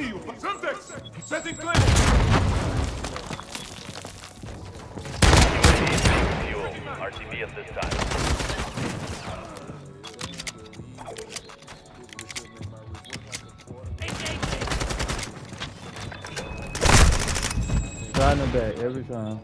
me, you Semtex! Setting claim! Fuel. RTB at this time. Trying the back every time.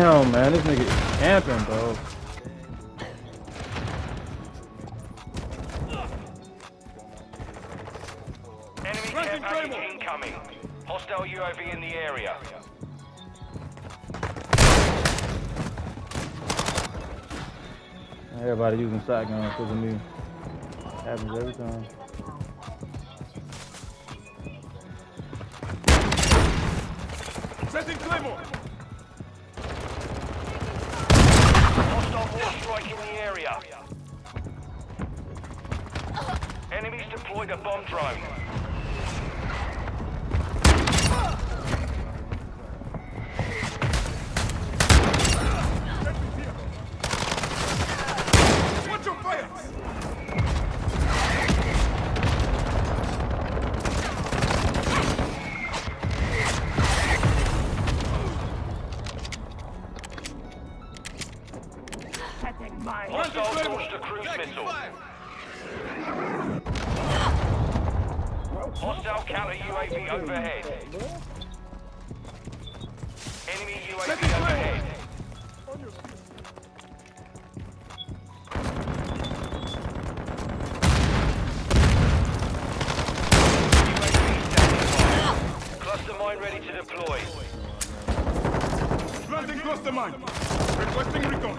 Damn, man, this nigga is camping, bro. Enemy care Planting package Claymore. incoming. Hostile UAV in the area. Everybody using shotguns because of me. Happens every time. Setting claymore! Area. Enemies deployed a bomb drone. Watch your fire! Hostile launched a cruise missile. Hostile counter UAV overhead. Enemy UAV overhead. UAV standing by. Cluster mine ready to deploy. Planting cluster mine! Requesting recon!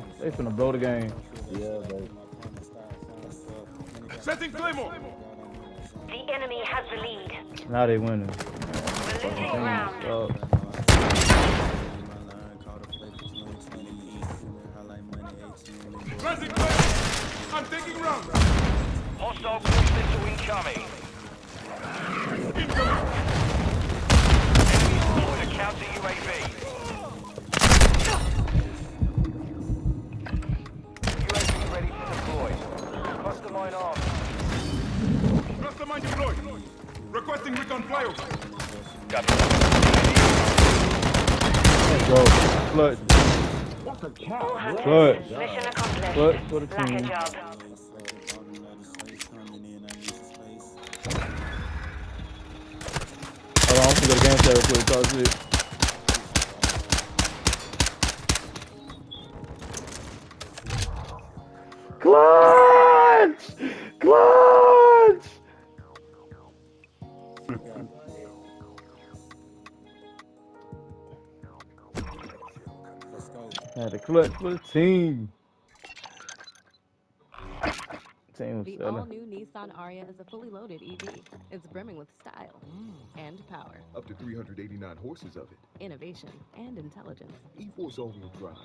on, they finna blow the game. Yeah, baby. Setting claymore! The enemy has the lead. Now they winning. We're losing ground. Oh, I'm taking round! Hostile cruise missile incoming. Incoming! Cluster mine deployed! Requesting recon flyover! Copy that. let's go. Clutch. All hunters. Good. Mission accomplished. Good for the Like a team. job. Hold on, I'm gonna go to game chat real quick. Talk shit. Clutch! Clutch! Had the clutch for the team. Team The selling. all-new Nissan Ariya is a fully loaded EV. It's brimming with style and power, Up to 389 horses of it. innovation, and intelligence. e-4ORCE all-wheel drive.